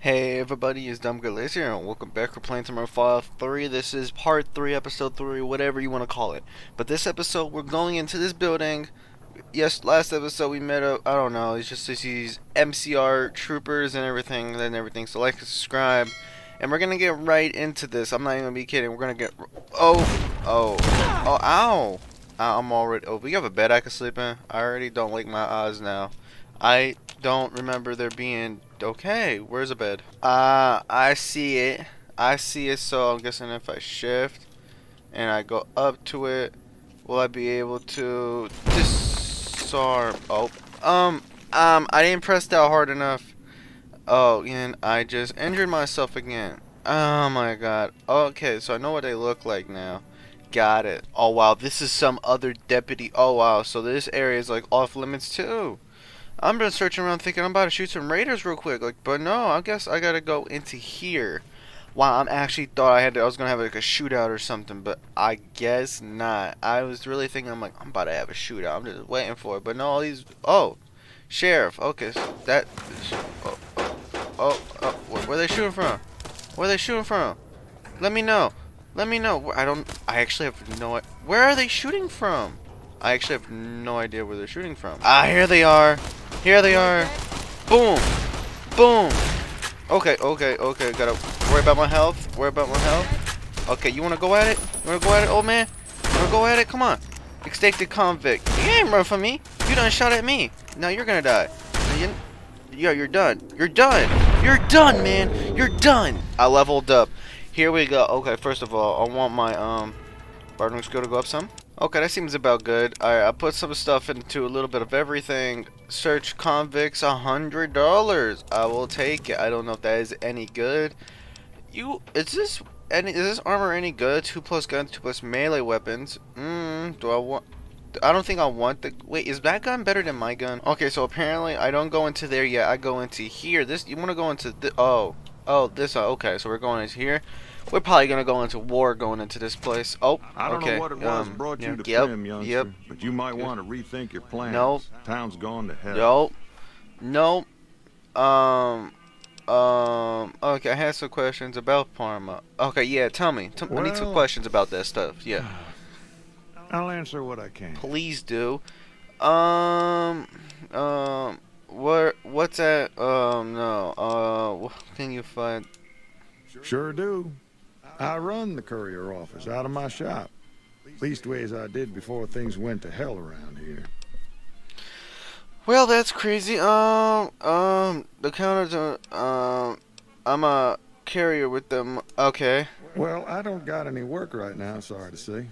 Hey everybody, it's Dom here, and welcome back. We're playing Tomorrow Fallout 3. This is part 3, episode 3, whatever you want to call it. But this episode, we're going into this building. Yes, last episode we met up, I don't know, it's just these NCR troopers and everything, and everything. So like and subscribe. And we're going to get right into this. I'm not even going to be kidding. We're going to get... Oh! Oh. Oh, ow! I'm already... Oh, we have a bed I can sleep in? I already don't like my eyes now. I don't remember there being okay where's the bed? Uh I see it. I see it so I'm guessing if I shift and I go up to it will I be able to disarm? Oh um um I didn't press that hard enough. Oh and I just injured myself again. Oh my god. Okay so I know what they look like now. Got it. Oh wow this is some other deputy. Oh wow so this area is like off limits too I'm just searching around thinking I'm about to shoot some raiders real quick. Like, but no, I guess I gotta go into here. Wow, I'm actually thought I had to, I was gonna have like a shootout or something, but I guess not. I was really thinking I'm like I'm about to have a shootout. I'm just waiting for it, but no, all these. Oh, sheriff. Okay, so that. Oh, oh, oh, where are they shooting from? Where they shooting from? Let me know. Let me know. I don't. I actually have no. Where are they shooting from? I actually have no idea where they're shooting from. Ah, here they are. Here they are. Boom. Boom. Okay, okay, okay. Gotta worry about my health. Worry about my health. Okay, you wanna go at it? You wanna go at it, old man? You wanna go at it? Come on. Extracted convict. You ain't run from me. You done shot at me. Now you're gonna die. Yeah, you're done. You're done. You're done, man. You're done. I leveled up. Here we go. Okay, first of all, I want my um bartering skill to go up some. Okay, that seems about good. Alright, I put some stuff into a little bit of everything. Search convicts a hundred dollars. I will take it. I don't know if that is any good. You is this any is this armor any good? Two plus guns, two plus melee weapons. Mmm, do I want I don't think I want the wait, is that gun better than my gun? Okay, so apparently I don't go into there yet, I go into here. This you wanna go into the oh. Oh, this uh, okay, so we're going into here. We're probably gonna go into war going into this place. Oh, I don't okay. know what it was um, brought you yeah, to yep, Primm, youngster, yep. but you might want to rethink your plans. Nope. Town's gone to hell. Nope. Nope. Um. Um. Okay, I had some questions about Parma. Okay, yeah. Tell me. I need some questions about that stuff. Yeah. I'll answer what I can. Please do. Um. Um. What? What's that? Um. No. Uh. What can you find? Sure do. I run the courier office out of my shop. Leastways I did before things went to hell around here. Well, that's crazy. Um. Um. The counters. are- Um. I'm a carrier with them. Okay. Well, I don't got any work right now, sorry to say.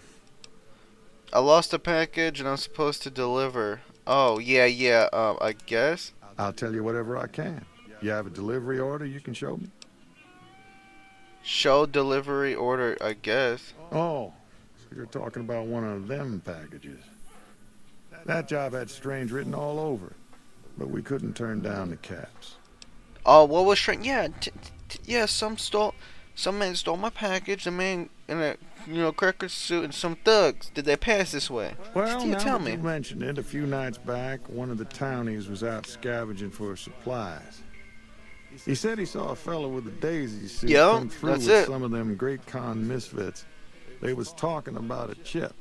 I lost a package and I'm supposed to deliver. Oh, yeah, yeah, um, I guess. I'll tell you whatever I can. You have a delivery order you can show me? Show delivery order, I guess. Oh, so you're talking about one of them packages. That job had strange written all over it, but we couldn't turn down the caps. Oh, what was shrink? Yeah, t t yeah, some stole, some man stole my package. The man in a, you know, cracker suit and some thugs. Did they pass this way? Well, you now tell me. you mentioned it, a few nights back, one of the townies was out scavenging for supplies. He said he saw a fellow with a daisy suit come through that's with it. some of them Great Khan misfits. They was talking about a chip.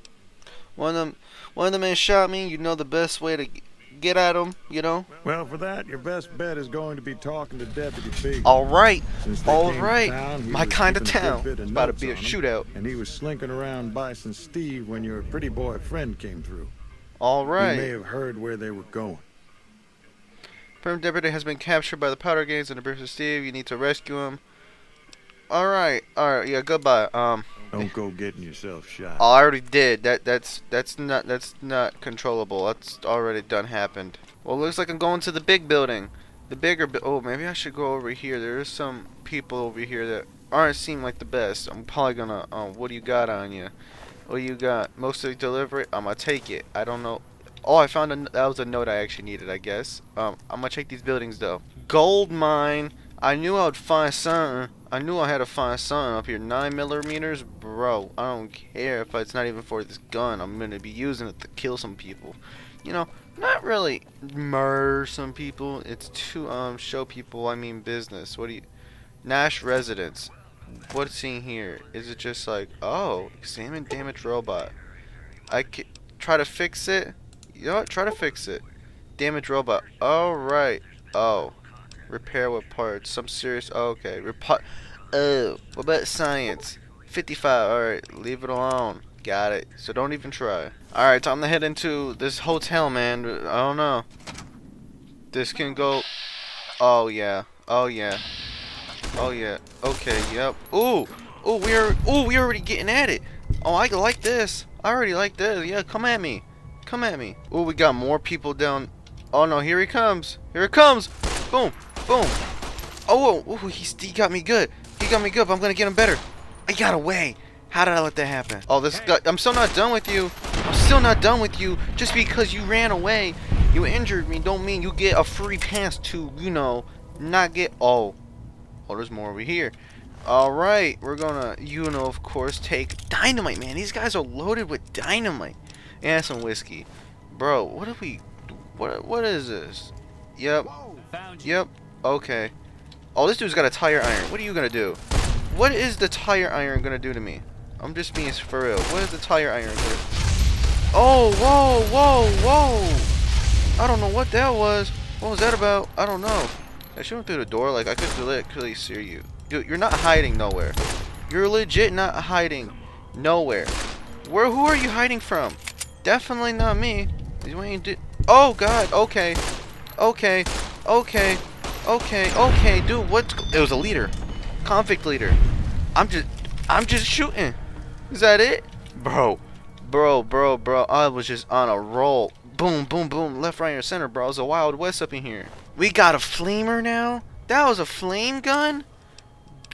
One of them, one of the men shot me. You know the best way to get at him. You know. Well, for that, your best bet is going to be talking to Deputy Beagle. All right. All right. they all came to right. town, My kind of keeping a good town. of about to be a shootout. And he was slinking around Bison Steve when your pretty boy friend came through. All right. You may have heard where they were going. Primm Deputy has been captured by the Powder Gangs and the British Steve. You need to rescue him. All right, all right. Yeah, goodbye. Um. Don't go getting yourself shot. I already did. That that's that's not that's not controllable. That's already done happened. Well, looks like I'm going to the big building. The bigger Oh, maybe I should go over here. There's some people over here that aren't seem like the best. I'm probably gonna um what do you got on you? What you got? Mostly delivery. I'm gonna take it. I don't know. Oh, I found a, that was a note I actually needed, I guess. Um, I'm gonna check these buildings though. Gold mine. I knew I would find something. I knew I had to find something up here. Nine millimeters, bro. I don't care if it's not even for this gun. I'm gonna be using it to kill some people. You know, not really murder some people. It's to um show people I mean business. What do you? Nash residence. What's in here? Is it just like, oh, examine damaged robot. I can try to fix it. You know what? Try to fix it. Damaged robot. Alright. Oh. Repair with parts. Some serious. Oh, okay. Repa oh. Uh, what about science? 55. Alright. Leave it alone. Got it. So don't even try. Alright. Time to head into this hotel, man. I don't know. This can go. Oh, yeah. Oh, yeah. Oh, yeah. Okay. Yep. Ooh. Ooh, we are. Ooh, we already getting at it. Oh, I like this. I already like this. Yeah, come at me. Come at me. Ooh, we got more people down. Oh, no. Here he comes. Here it comes. Boom. Boom. Oh, oh, he, he got me good. He got me good, but I'm going to get him better. I got away. How did I let that happen? Oh, this guy. I'm still not done with you. I'm still not done with you. Just because you ran away, you injured me, don't mean you get a free pass to, you know, not get. Oh. Oh, there's more over here. Alright, we're gonna, you know, of course, take dynamite, man. These guys are loaded with dynamite. And some whiskey. Bro, what if we, what, what is this? Yep. Yep. Okay. Oh, this dude's got a tire iron. What are you gonna do? What is the tire iron gonna do to me? I'm just being for real. What is the tire iron gonna Oh, whoa, whoa, whoa! I don't know what that was. What was that about? I don't know. I should went through the door. Like, I could literally see you. Dude, you're not hiding nowhere. You're legit not hiding nowhere. Where? Who are you hiding from? Definitely not me. Oh, God. Okay. Okay. Okay. Okay. Okay. Dude, what's... It was a leader. Convict leader. I'm just... I'm just shooting. Is that it? Bro. Bro, bro, bro. I was just on a roll. Boom, boom, boom. Left, right, and center, bro. It's a Wild West up in here. We got a flamer now? That was a flame gun?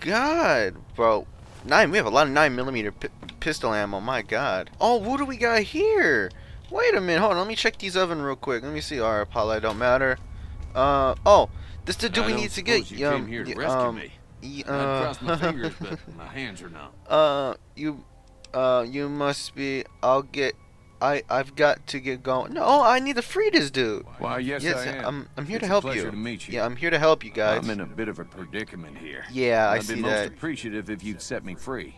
God, bro. Nine. We have a lot of 9mm pistol ammo. My God. Oh, what do we got here? Wait a minute. Hold on. Let me check these oven real quick. Let me see. Alright, Apollo. Don't matter. Uh, oh. This the dude we need to get. You um, here to rescue um, me. y- I'd uh, cross my fingers, but my hands are numb. Uh, you, uh, you must be. I'll get. I I've got to get going. No, I need to free this dude. Why, yes, yes, I am. I'm I'm here It's to help pleasure you. to meet you. Yeah, I'm here to help you guys. I'm in a bit of a predicament here. Yeah, I I'd see be most appreciative if you'd set me free.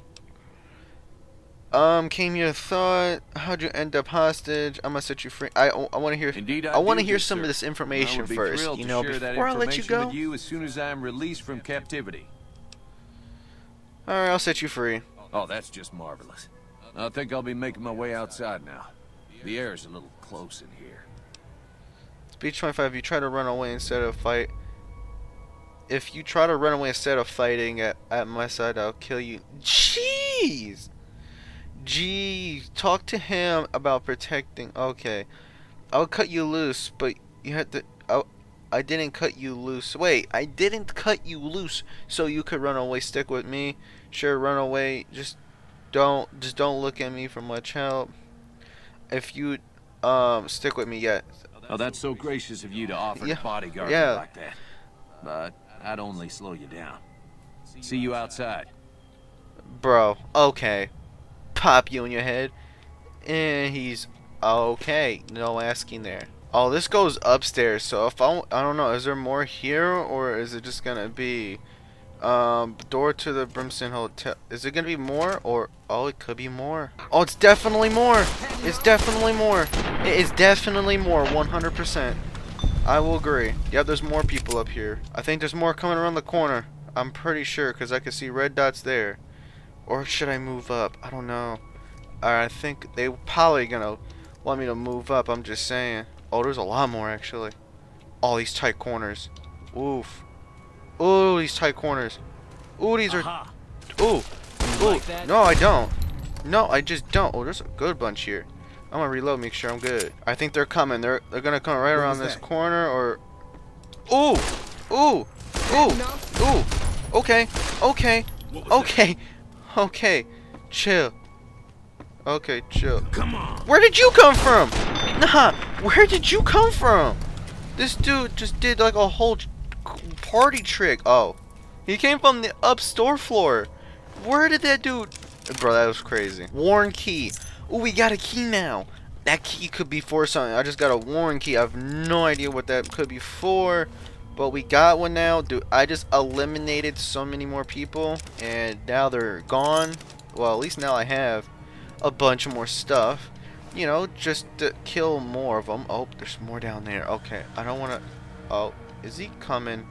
Um, came here thought. How'd you end up hostage? I'm gonna set you free. I I want to hear. Indeed, I, I want to hear some of this information first. You know, before I let you go. with you as soon as I'm released from captivity. All right, I'll set you free. Oh, that's just marvelous. I think I'll be making my way outside now. The air's a little close in here. Speech 25. You try to run away instead of fight. If you try to run away instead of fighting at, at my side, I'll kill you. Jeez. Jeez. Talk to him about protecting. Okay. I'll cut you loose, but you had to. Oh, I didn't cut you loose. Wait, I didn't cut you loose so you could run away. Stick with me. Sure, run away. Just don't. Just don't look at me for much help. If you um stick with me, yet. Oh, that's so gracious of you to offer Yeah, to bodyguard yeah. like that. But I'd only slow you down. See you outside. Bro, okay. Pop you in your head. And he's okay. No asking there. Oh, this goes upstairs. So if I, I don't know, is there more here or is it just gonna be um door to the Brimstone Hotel? Is it gonna be more or oh, it could be more. Oh, it's definitely more. It's definitely more. It is definitely more. 100%. I will agree. Yep, there's more people up here. I think there's more coming around the corner. I'm pretty sure because I can see red dots there. Or should I move up? I don't know. I think they probably gonna want me to move up. I'm just saying. Oh, there's a lot more actually. All these tight corners. Oof. Ooh, these tight corners. Ooh, these are. Aha. Ooh. Ooh. like? No, I don't. No, I just don't. Oh, there's a good bunch here. I'm gonna reload, make sure I'm good. I think they're coming. They're they're gonna come right around this that? corner or. Ooh. Ooh. Ooh. Ooh. Okay. Okay. Okay. Okay. Chill. Okay, chill. Come on. Where did you come from? Nah, where did you come from? This dude just did like a whole party trick. Oh, he came from the up store floor. Where did that dude? Bro, that was crazy. Warren key. Oh, we got a key now. That key could be for something. I just got a Warren key. I have no idea what that could be for. But we got one now. Dude, I just eliminated so many more people. And now they're gone. Well, at least now I have a bunch of more stuff. You know, just to kill more of them. Oh, there's more down there. Okay, I don't want to... Oh, is he coming?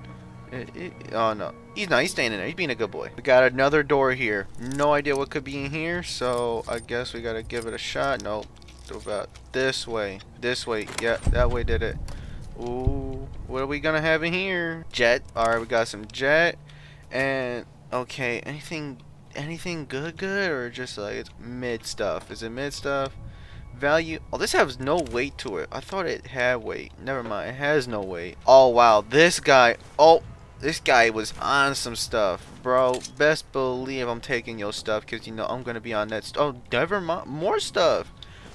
Oh, no. He's not. He's staying in there. He's being a good boy. We got another door here. No idea what could be in here. So, I guess we got to give it a shot. No. About this way. This way. Yeah, that way did it. Ooh, what are we gonna have in here? Jet. Alright, we got some jet. And, okay, anything anything good good or just like it's mid stuff? Is it mid stuff? Value. Oh, this has no weight to it. I thought it had weight. Never mind. It has no weight. Oh, wow. This guy. Oh, this guy was on some stuff. Bro, best believe I'm taking your stuff because, you know, I'm going to be on that. oh, never mind. More stuff.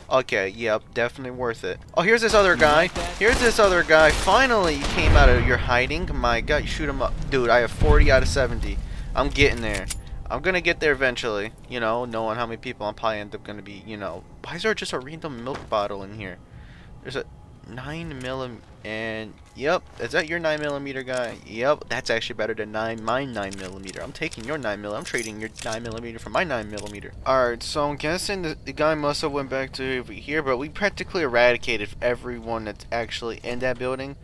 Okay, yep, definitely worth it. Oh, here's this other guy. Here's this other guy. Finally, you came out of your hiding. My god, shoot him up. Dude, I have 40 out of 70. I'm getting there. I'm gonna get there eventually. You know, knowing how many people I'm probably end up gonna be, you know. Why is there just a random milk bottle in here? There's a 9 millim and yep is that your 9 millimeter guy? Yep that's actually better than 9 my 9 millimeter. I'm taking your 9 millimeter I'm trading your 9 millimeter for my 9 millimeter. Alright so I'm guessing the, the guy must have went back to over here but we practically eradicated everyone that's actually in that building.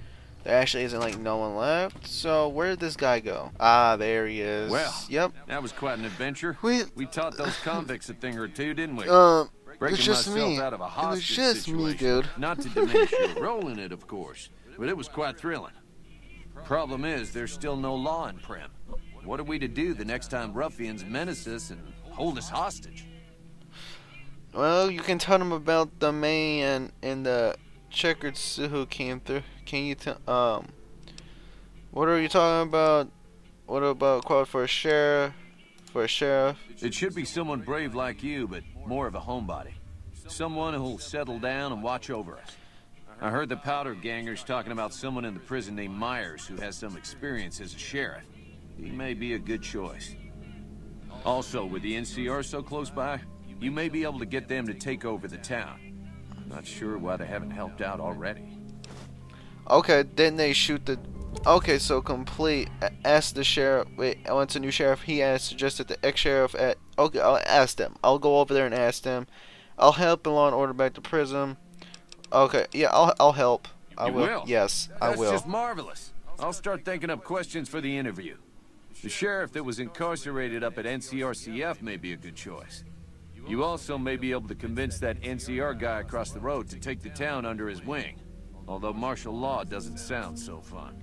There actually isn't like no one left so where did this guy go? Ah there he is. Well yep. that was quite an adventure. We we taught those convicts a thing or two didn't we? Um Breaking it was just me. out of a it was just situation. me, dude. Not to diminish your role in it, of course, but it was quite thrilling. Problem is, there's still no law in Primm. What are we to do the next time ruffians menace us and hold us hostage? Well, you can tell them about the man in the checkered suit who came through. Can you tell, um, what are you talking about? What about call for a sheriff? For a sheriff? It should be someone brave like you, but more of a homebody. Someone who'll settle down and watch over us. I heard the powder gangers talking about someone in the prison named Myers who has some experience as a sheriff. He may be a good choice. Also, with the NCR so close by, you may be able to get them to take over the town. Not sure why they haven't helped out already. Okay, then they shoot the... Okay, so complete. Ask the sheriff. Wait, I went to new sheriff. He asked suggested the ex-sheriff at... Okay, I'll ask them. I'll go over there and ask them. I'll help in law and order back to prison. Okay, yeah, I'll I'll help. I will. will. Yes, I will. That's just marvelous. I'll start thinking up questions for the interview. The sheriff that was incarcerated up at NCRCF may be a good choice. You also may be able to convince that NCR guy across the road to take the town under his wing. Although martial law doesn't sound so fun.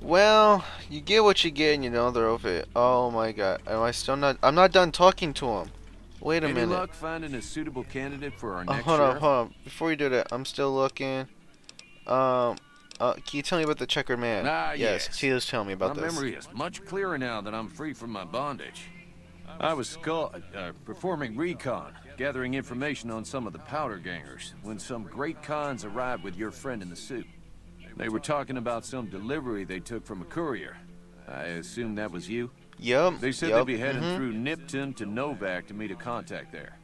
Well, you get what you get and you know they're over it. Oh my god. Am I still not I'm not done talking to him. Wait a Any minute. luck finding a suitable candidate for our Uh, next hold on, hold on. Before you do that, I'm still looking. Um uh, can you tell me about the checkered man? Ah, yes. yes. He was telling me about my this. memory is much clearer now that I'm free from my bondage. I was skull, uh, performing recon, gathering information on some of the powder gangers, when some Great Khans arrived with your friend in the suit. They were talking about some delivery they took from a courier. I assume that was you? Yup. They said yup, they'd be heading mhm. through Nipton to Novak to meet a contact there.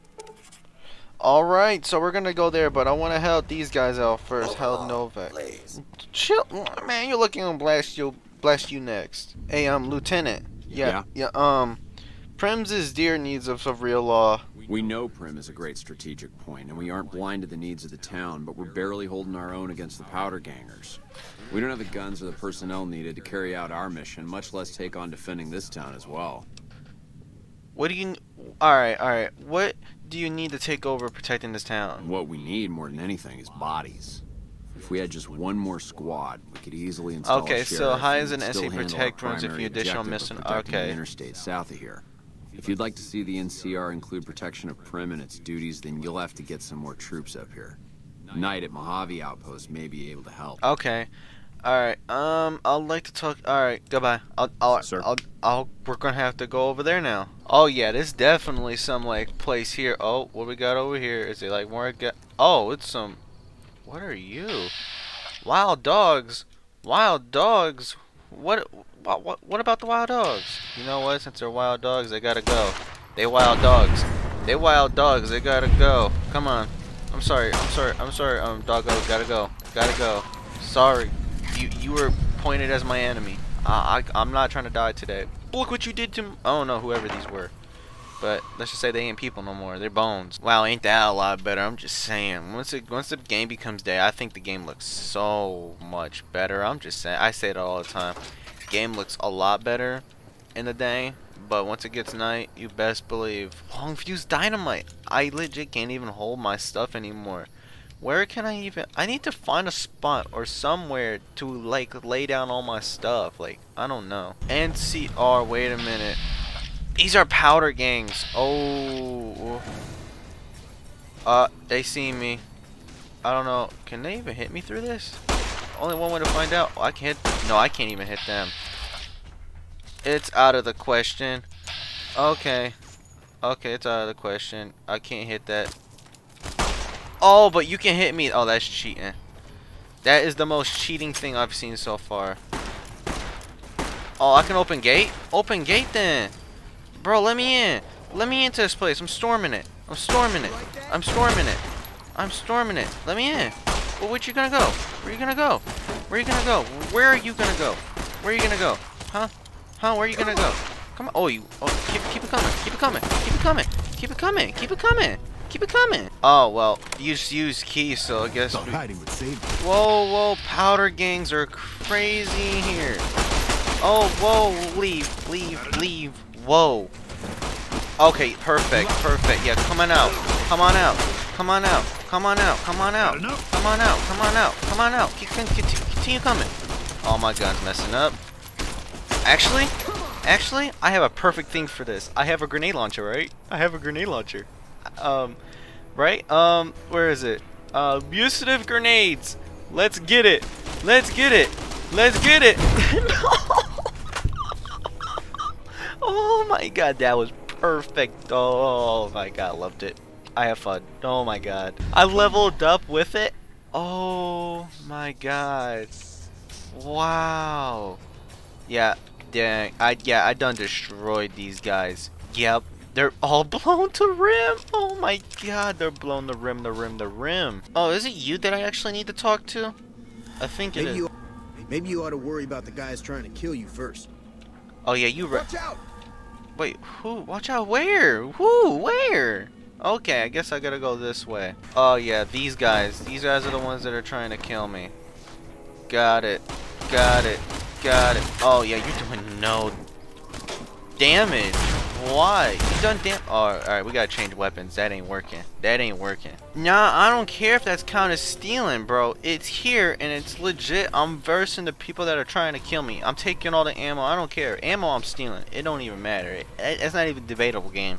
Alright, so we're gonna go there, but I wanna help these guys out first. Help Novak. Chill man, you're looking on blast you blast you next. Hey, I'm Lieutenant. Yeah, yeah, um Primm's dear needs of, of real law. We know Prim is a great strategic point, and we aren't blind to the needs of the town, but we're barely holding our own against the powder gangers. We don't have the guns or the personnel needed to carry out our mission, much less take on defending this town as well. What do you Alright, alright. What do you need to take over protecting this town? what we need more than anything is bodies. If we had just one more squad, we could easily install Okay, a so high and as an SA protect rooms if you additional mission- okay. the interstate south of here. If you'd like to see the NCR include protection of Primm and its duties, then you'll have to get some more troops up here. Knight at Mojave Outpost may be able to help. Okay. Alright, um, I'd like to talk. Alright, goodbye. I'll, I'll, Sir? I'll, I'll, we're gonna have to go over there now. Oh, yeah, there's definitely some, like, place here. Oh, what we got over here? Is it, like, more? Oh, it's some. What are you? Wild dogs. Wild dogs. What, what, what, what about the wild dogs? You know what? Since they're wild dogs, they gotta go. They wild dogs. They wild dogs. They gotta go. Come on. I'm sorry. I'm sorry. I'm sorry. Um, doggo, gotta go. Gotta go. Sorry. You you were pointed as my enemy. I, I, I'm not trying to die today. Look what you did to I don't know whoever these were. But let's just say they ain't people no more. They're bones. Wow, ain't that a lot better? I'm just saying. Once it once the game becomes day, I think the game looks so much better. I'm just saying. I say it all the time. Game looks a lot better in the day, but once it gets night, you best believe long fuse dynamite. I legit can't even hold my stuff anymore. Where can I even? I need to find a spot or somewhere to like lay down all my stuff. Like I don't know. NCR. Wait a minute. These are powder gangs. Oh. Uh, they see me. I don't know. Can they even hit me through this? Only one way to find out. Oh, I can't. No, I can't even hit them. It's out of the question. Okay. Okay, it's out of the question. I can't hit that. Oh, but you can hit me. Oh, that's cheating. That is the most cheating thing I've seen so far. Oh, I can open gate? Open gate then. Bro, let me in. Let me into this place. I'm storming it. I'm storming it. I'm storming it. I'm storming it. Let me in. Well, where you gonna go? Where you gonna go? Where you gonna go? Where are you gonna go? Where are you gonna go? Huh? Huh? Where are you gonna go? Come on. Oh, you. Oh, keep, keep it coming. Keep it coming. Keep it coming. Keep it coming. Keep it coming. Keep it coming. Oh, well, you just used keys, so I guess. We... hiding would save. Whoa, whoa, powder gangs are crazy here. Oh, whoa, leave, leave, leave. Whoa. Okay, perfect, perfect. Yeah, come on out. Come on out. Come on out. Come on out. Come on out. Come on out. Come on out. Come on out. Keep, continue, continue coming. All my gun's messing up. Actually, actually, I have a perfect thing for this. I have a grenade launcher, right? I have a grenade launcher. Um, right? Um, where is it? Uh, abusive grenades. Let's get it. Let's get it. Let's get it. oh my god, that was perfect. Oh my god, loved it. I have fun. Oh my god. I leveled up with it. Oh my god. Wow. Yeah, dang. I yeah, I done destroyed these guys. Yep. They're all blown to rim. Oh my god, they're blown the rim, the rim, the rim. Oh, is it you that I actually need to talk to? I think it Maybe is. you, maybe you ought to worry about the guys trying to kill you first. Oh yeah, you right. Watch out! Wait, who? Watch out, where? Who? Where? Okay, I guess I gotta go this way. Oh yeah, these guys. These guys are the ones that are trying to kill me. Got it. Got it. Got it. Oh yeah, you're doing no damage. Why? You done dam- Oh, alright, we gotta change weapons. That ain't working. That ain't working. Nah, I don't care if that's counted stealing, bro. It's here and it's legit. I'm versing the people that are trying to kill me. I'm taking all the ammo. I don't care. Ammo I'm stealing. It don't even matter. It, it's not even debatable game.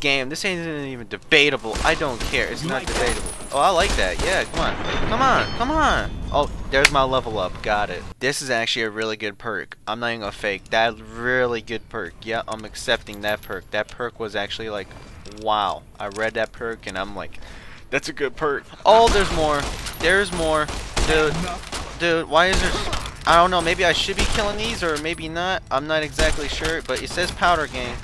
Game, this ain't even debatable. I don't care. It's not debatable. Oh, I like that. Yeah, come on. Come on. Come on. Oh, there's my level up. Got it. This is actually a really good perk. I'm not even gonna fake. That really good perk. Yeah, I'm accepting that perk. That perk was actually like, wow. I read that perk and I'm like, that's a good perk. Oh, there's more. There's more. Dude, dude, why is there... I don't know. Maybe I should be killing these or maybe not. I'm not exactly sure, but it says powder gang.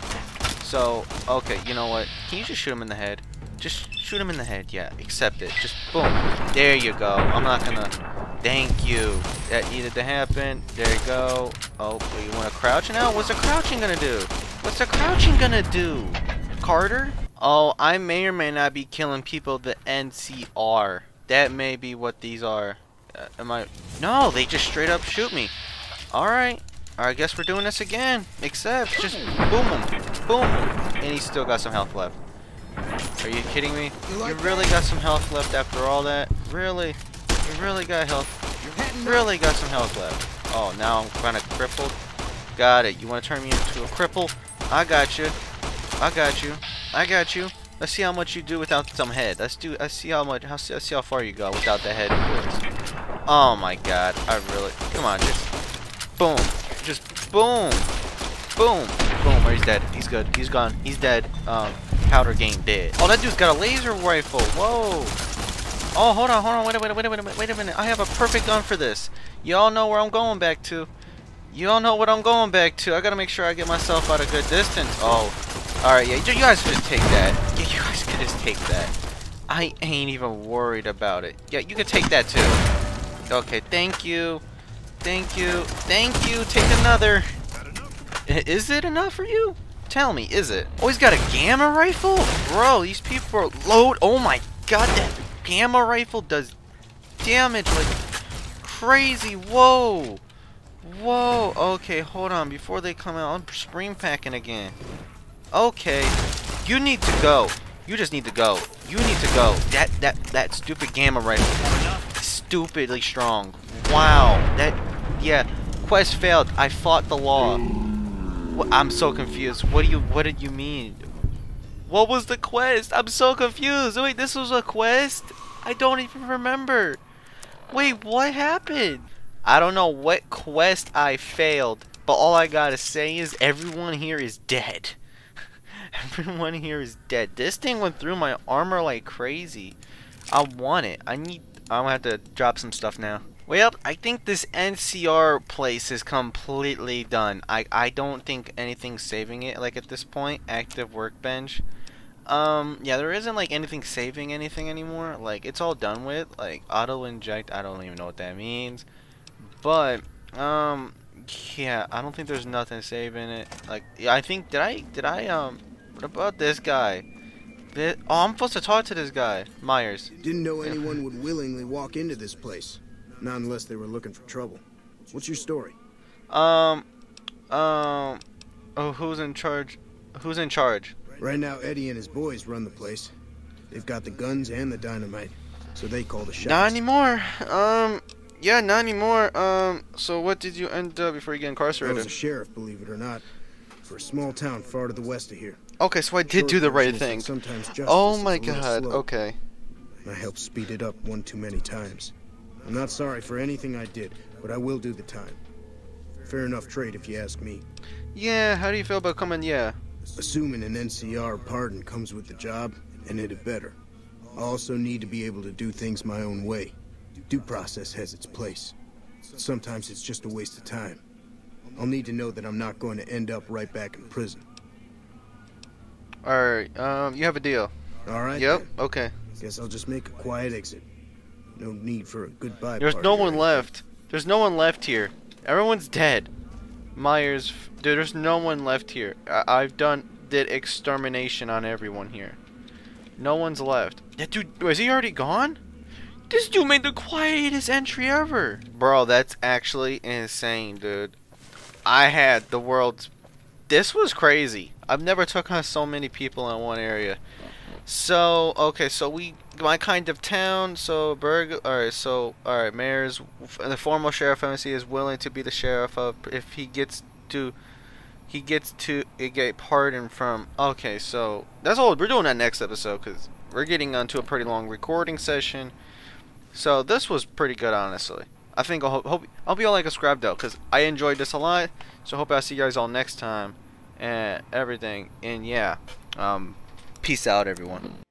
So, okay, you know what? Can you just shoot him in the head? Just shoot him in the head. Yeah, accept it. Just boom. There you go. I'm not gonna. Thank you. That needed to happen. There you go. Oh, you want to crouch now? What's the crouching gonna do? What's the crouching gonna do? Carter? Oh, I may or may not be killing people the NCR. That may be what these are. Uh, am I? No, they just straight up shoot me. All right. I guess we're doing this again. Except just boom him, boom him, and he's still got some health left. Are you kidding me? You really got some health left after all that? Really? You really got health? You really got some health left? Oh, now I'm kind of crippled. Got it. You want to turn me into a cripple? I got you. I got you. I got you. Let's see how much you do without some head. Let's do. Let's see how much. Let's see how far you go without the head. Oh my God! I really. Come on, just boom. Boom, boom, boom. Where he's dead. He's good. He's gone. He's dead. Um, powder gang dead. Oh, that dude's got a laser rifle. Whoa. Oh, hold on, hold on. Wait a minute. Wait a minute. Wait a minute. I have a perfect gun for this. Y'all know where I'm going back to. Y'all know what I'm going back to. I gotta make sure I get myself out a good distance. Oh, all right. Yeah, you guys could just take that. Yeah, you guys could just take that. I ain't even worried about it. Yeah, you can take that too. Okay, thank you. Thank you. Thank you. Take another. Is it enough for you? Tell me, is it? Oh, he's got a gamma rifle? Bro, these people are load. Oh my god, that gamma rifle does damage like crazy. Whoa. Whoa. Okay, hold on. Before they come out, I'm spring packing again. Okay. You need to go. You just need to go. You need to go. That that that stupid gamma rifle. Stupidly strong. Wow. That yeah. Quest failed. I fought the law. I'm so confused. What do you what did you mean? What was the quest? I'm so confused. Wait, this was a quest? I don't even remember. Wait, what happened? I don't know what quest I failed, but all I gotta say is everyone here is dead. everyone here is dead. This thing went through my armor like crazy. I want it. I need. I'm gonna have to drop some stuff now. Well, I think this NCR place is completely done. I I don't think anything's saving it. Like at this point, active workbench. Um, yeah, there isn't like anything saving anything anymore. Like it's all done with. Like auto inject. I don't even know what that means. But um, yeah, I don't think there's nothing saving it. Like yeah, I think did I did I um. What about this guy? Thi- oh, I'm supposed to talk to this guy, Myers. Didn't know anyone would willingly walk into this place. Not unless they were looking for trouble. What's your story? Um, um, oh, who's in charge? Who's in charge? Right now, Eddie and his boys run the place. They've got the guns and the dynamite, so they call the shots. Not anymore. Um, yeah, not anymore. Um, so what did you end up before you get incarcerated? I was a sheriff, believe it or not, for a small town far to the west of here. Okay, so I did Short do the right version is that thing. Sometimes justice Oh is my god. Okay. I helped speed it up one too many times. I'm not sorry for anything I did, but I will do the time. Fair enough trade if you ask me. Yeah. How do you feel about coming? Yeah. Assuming an NCR pardon comes with the job, and it had better. I also need to be able to do things my own way. Due process has its place. Sometimes it's just a waste of time. I'll need to know that I'm not going to end up right back in prison. All right. Um, you have a deal. All right? Yep. then. Okay. Guess I'll just make a quiet exit. No need for a goodbye There's party no one left. There's no one left here. Everyone's dead. Myers, dude, there's no one left here. I- I've done did extermination on everyone here. No one's left. That dude, was he already gone? This dude made the quietest entry ever. Bro, that's actually insane, dude. I had the world's. This was crazy. I've never took on so many people in one area. So okay, so we my kind of town. So Berg. All right, so all right, mayor's the former sheriff of MC is willing to be the sheriff of if he gets to. He gets to get pardoned from. Okay, so that's all we're doing that next episode because we're getting onto a pretty long recording session. So this was pretty good, honestly. I think I'll hope, I'll be all like a subscribe though, cause I enjoyed this a lot. So hope I see you guys all next time and everything. And yeah, um, peace out, everyone.